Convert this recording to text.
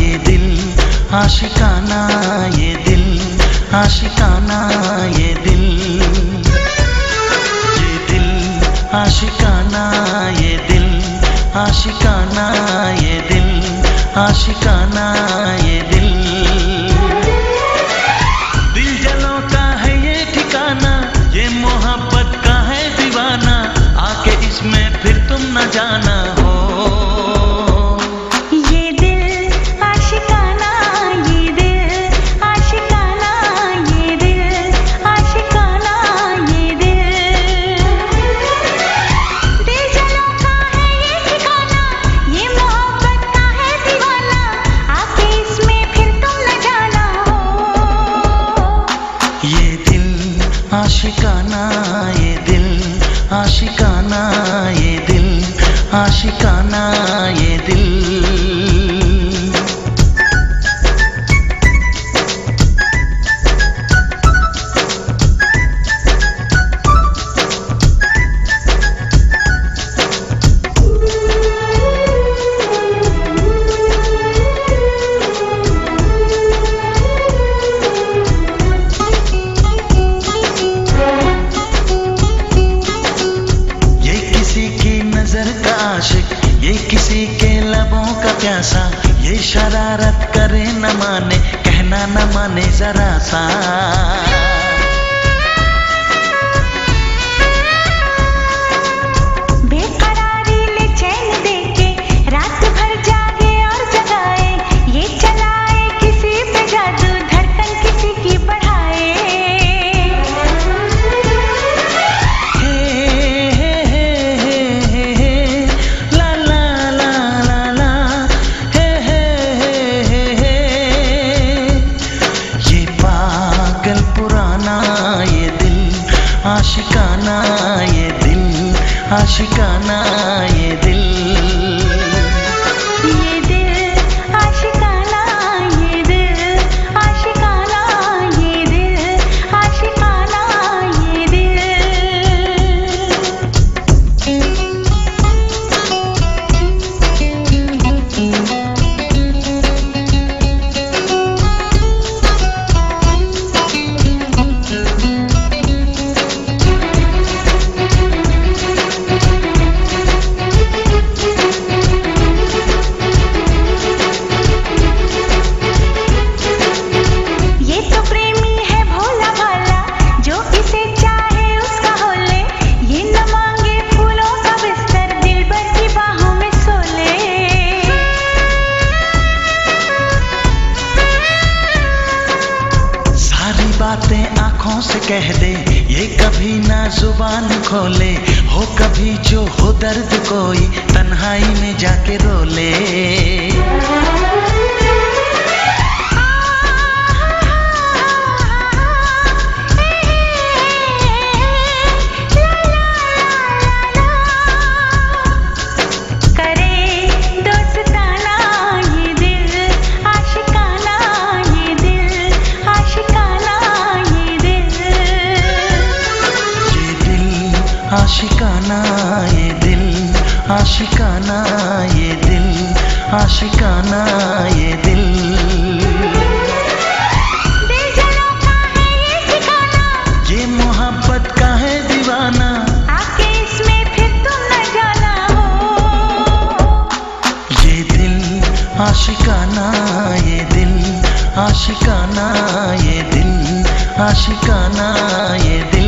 ये दिल, आशिकाना ये दिल, आशिकाना ये दिल। ये दिल, आशिकाना ये दिल, आशिकाना ये दिल, आशिकाना ये আশিকানায় ये किसी के लबों का प्यासा, ये शरारत करे न माने, कहना न माने जरा सा। आशिकाना ये दिल आँखों से कह दे, ये कभी ना ज़ुबान खोले। हो कभी जो हो दर्द कोई, तन्हाई में जाके रो ले। आशिकाना ये दिल आशिकाना ये दिल। ये दीवाना। ये दिल आशिकाना ये दिल आशिकाना ये दिल आशिकाना ये दिल।